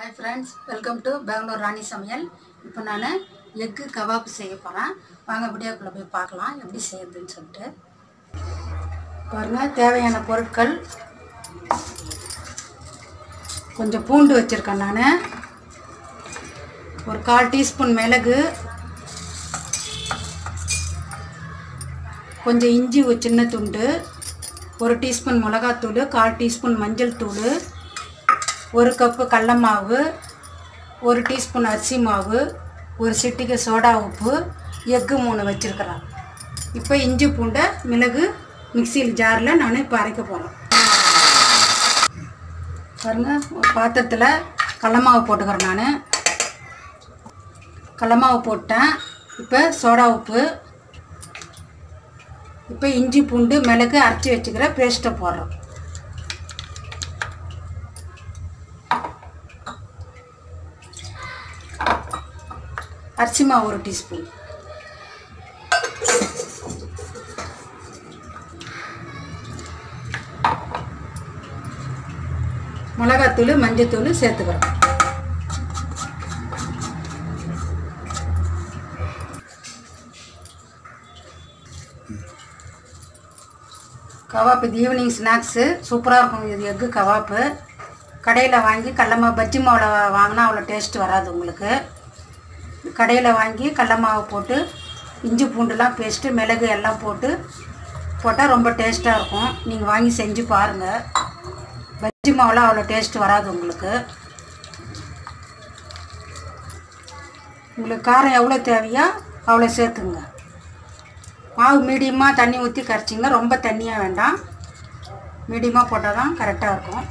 Hi friends welcome to Bengaluru Rani சமையல் இப்போ நான் எக்கு கபாப் செய்ய போகிறேன் வாங்க வீடியோக்குள்ளே போய் பார்க்கலாம். எப்படி செய்யறதுன்னு சொல்லிட்டு. பாருங்கள் தேவையான பொருட்கள். கொஞ்சம் பூண்டு வச்சுருக்கேன் நான். ஒரு கால் டீஸ்பூன் மிளகு. கொஞ்சம் இஞ்சி ஒரு சின்ன துண்டு. ஒரு டீஸ்பூன் மிளகாத்தூள் கால் டீஸ்பூன் மஞ்சள் தூள். ஒரு கப்பு கடல மாவு ஒரு டீஸ்பூன் அரிசி மாவு ஒரு சிட்டிக்கு சோடா உப்பு எக்கு மூணு வச்சுருக்கிறேன். இப்போ இஞ்சி பூண்டை மிளகு மிக்சியில் ஜாரில் நான் இப்போ அரைக்க போகிறேன் பாருங்கள் பாத்திரத்தில் கடல மாவு போட்டுக்கிறேன் நான். கடல மாவு போட்டேன். இப்போ சோடா உப்பு இப்போ இஞ்சி பூண்டு மிளகு அரைச்சி வச்சுக்கிற பேஸ்ட்டை போடுறோம் அரிசி மாவு ஒரு டீஸ்பூன். மிளகாத்தூள் மஞ்சத்தூள் சேர்த்துக்கிறோம். கவாப்பு இது ஈவினிங் ஸ்நாக்ஸு சூப்பராக இருக்கும். இது எக்கு கவாப்பு. கடையில் வாங்கி கடல பஜ்ஜி மாவில் வாங்கினா அவ்வளோ டேஸ்ட் வராது உங்களுக்கு. கடையில் வாங்கி கடல மாவு போட்டு இஞ்சி பூண்டுலாம் பேஸ்ட்டு மிளகு எல்லாம் போட்டு போட்டால் ரொம்ப டேஸ்ட்டாக இருக்கும். நீங்கள் வாங்கி செஞ்சு பாருங்கள் பஜ்ஜி மாவுலாம் அவ்வளோ டேஸ்ட் வராது உங்களுக்கு. உங்களுக்கு காரம் எவ்வளோ தேவையோ அவ்வளோ சேர்த்துங்க. மாவு மீடியமாக தண்ணி ஊற்றி கரைச்சிங்க. ரொம்ப தண்ணியாக வேண்டாம். மீடியமாக போட்டால் தான் கரெக்டாக இருக்கும்.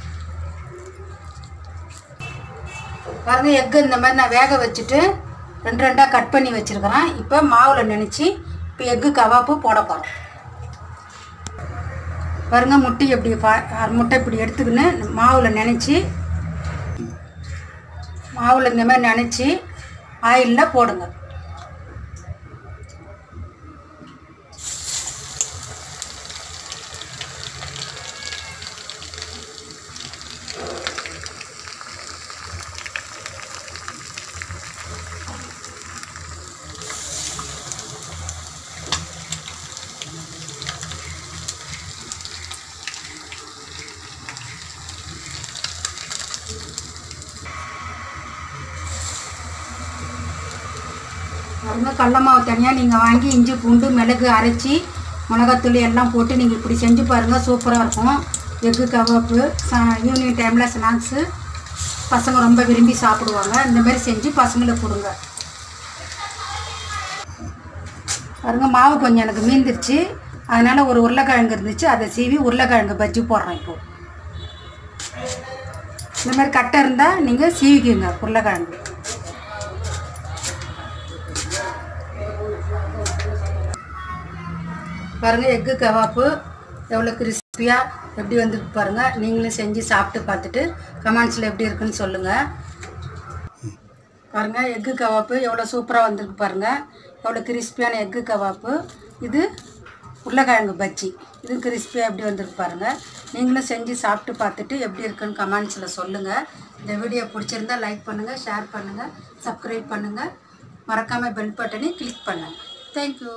பாருங்கள் எக்கு இந்த மாதிரி நான் வேக வச்சுட்டு ரெண்டு ரெண்டாக கட் பண்ணி வச்சுருக்கிறேன். இப்போ மாவில் நினச்சி இப்போ எக்கு கவாப்பு போட போகிறோம் பாருங்க முட்டை எப்படி பா முட்டை இப்படி எடுத்துக்கின்னு மாவில் நினச்சி மாவில் இந்த மாதிரி நினச்சி ஆயிலில் போடுங்க. பாருங்க கடல மாவு தனியாக நீங்கள் வாங்கி இஞ்சி பூண்டு மிளகு அரைச்சி மிளகாத்தூள் எல்லாம் போட்டு நீங்கள் இப்படி செஞ்சு பாருங்கள் சூப்பராக இருக்கும். எக்கு கவாப்பு ஈவினிங் டைமில் ஸ்நாக்ஸு பசங்க ரொம்ப விரும்பி சாப்பிடுவாங்க. இந்தமாரி செஞ்சு பசங்களுக்கு கொடுங்க. பாருங்க மாவு கொஞ்சம் எனக்கு மீந்துருச்சு. அதனால் ஒரு உருளைக்கிழங்கு இருந்துச்சு. அதை சீவி உருளைக்கிழங்கு பஜ்ஜி போடுறேன் இப்போது இந்தமாதிரி கட்டை இருந்தால் நீங்கள் சீவிக்குங்க உருளைக்கிழங்கு. பாருங்கள் எக்கு கவாப்பு எவ்வளோ கிறிஸ்பியாக எப்படி வந்திருக்கு பாருங்கள் நீங்களும் செஞ்சு சாப்பிட்டு பார்த்துட்டு கமெண்ட்ஸில் எப்படி இருக்குன்னு சொல்லுங்கள் பாருங்கள் எக்கு கவாப்பு எவ்வளோ சூப்பராக வந்திருக்கு பாருங்கள் எவ்வளோ கிறிஸ்பியான எக்கு கவாப்பு இது உருளைக்கிழங்கு பஜ்ஜி. இது கிறிஸ்பியாக எப்படி வந்திருக்கு பாருங்கள் நீங்களும் செஞ்சு சாப்பிட்டு பார்த்துட்டு எப்படி இருக்குன்னு கமெண்ட்ஸில் சொல்லுங்கள் இந்த வீடியோ பிடிச்சிருந்தா லைக் பண்ணுங்கள் ஷேர் பண்ணுங்கள் சப்ஸ்கிரைப் பண்ணுங்கள் மறக்காமல் பெல் பட்டனை கிளிக் பண்ணுங்கள் தேங்க்யூ